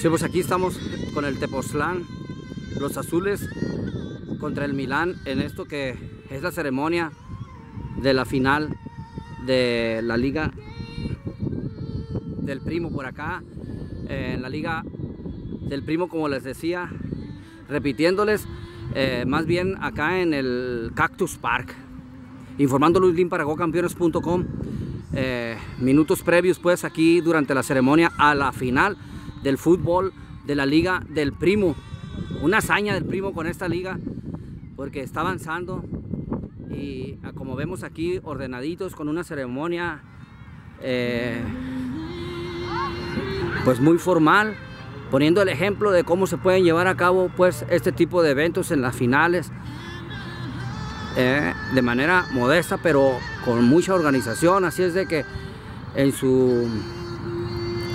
Sí, pues aquí estamos con el Tepoztlán, los azules contra el Milán en esto que es la ceremonia de la final de la liga del primo por acá, en la liga del primo como les decía, repitiéndoles, eh, más bien acá en el Cactus Park, informando Luis Lin para gocampeones.com, eh, minutos previos pues aquí durante la ceremonia a la final del fútbol de la liga del primo, una hazaña del primo con esta liga, porque está avanzando y ah, como vemos aquí ordenaditos con una ceremonia eh, pues muy formal poniendo el ejemplo de cómo se pueden llevar a cabo pues este tipo de eventos en las finales eh, de manera modesta pero con mucha organización. Así es de que en su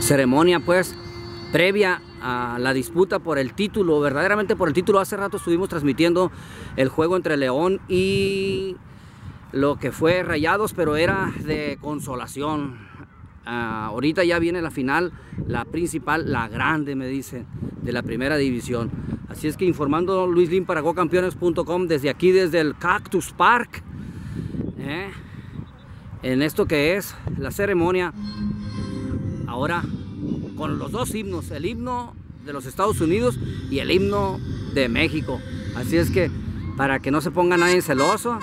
ceremonia pues previa a la disputa por el título, verdaderamente por el título. Hace rato estuvimos transmitiendo el juego entre León y lo que fue Rayados, pero era de consolación. Ah, ahorita ya viene la final, la principal, la grande, me dicen, de la primera división. Así es que informando Luis Lin para gocampeones.com desde aquí, desde el Cactus Park, ¿eh? en esto que es la ceremonia. Ahora con los dos himnos, el himno de los Estados Unidos y el himno de México. Así es que para que no se ponga nadie celoso,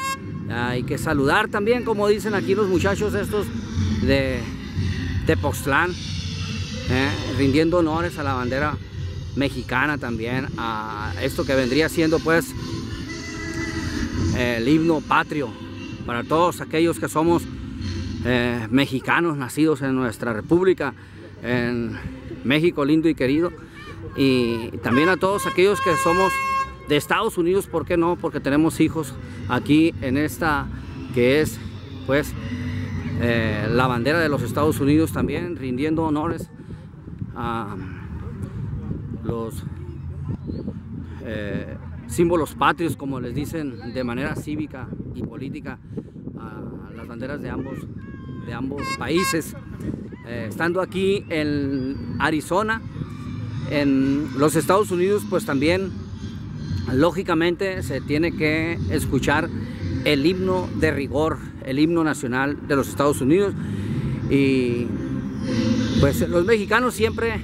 hay que saludar también, como dicen aquí los muchachos estos de Tepoztlán, ¿eh? rindiendo honores a la bandera mexicana también, a esto que vendría siendo pues el himno patrio para todos aquellos que somos eh, mexicanos nacidos en nuestra república en México lindo y querido. Y también a todos aquellos que somos de Estados Unidos, ¿por qué no? Porque tenemos hijos aquí en esta que es pues eh, la bandera de los Estados Unidos también, rindiendo honores a los eh, símbolos patrios, como les dicen de manera cívica y política, a las banderas de ambos, de ambos países. Eh, estando aquí en Arizona, en los Estados Unidos, pues también lógicamente se tiene que escuchar el himno de rigor, el himno nacional de los Estados Unidos. Y pues los mexicanos siempre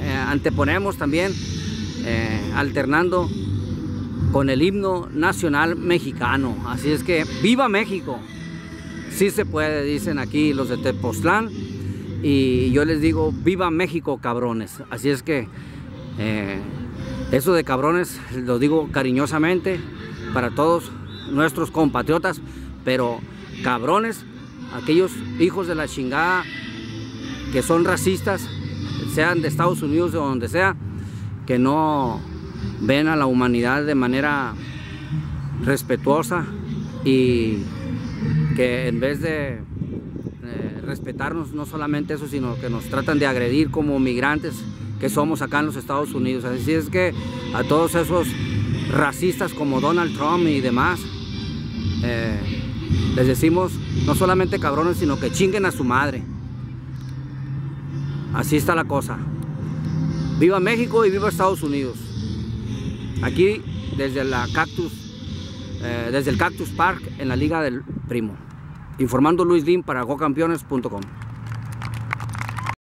eh, anteponemos también, eh, alternando con el himno nacional mexicano. Así es que ¡viva México! Sí se puede, dicen aquí los de Tepoztlán. Y yo les digo, viva México, cabrones. Así es que eh, eso de cabrones lo digo cariñosamente para todos nuestros compatriotas, pero cabrones, aquellos hijos de la chingada que son racistas, sean de Estados Unidos o donde sea, que no ven a la humanidad de manera respetuosa y que en vez de respetarnos, no solamente eso, sino que nos tratan de agredir como migrantes que somos acá en los Estados Unidos. Así es que a todos esos racistas como Donald Trump y demás, eh, les decimos no solamente cabrones, sino que chinguen a su madre. Así está la cosa. Viva México y viva Estados Unidos. Aquí desde la Cactus, eh, desde el Cactus Park en la Liga del Primo informando Luis Lim para gocampeones.com.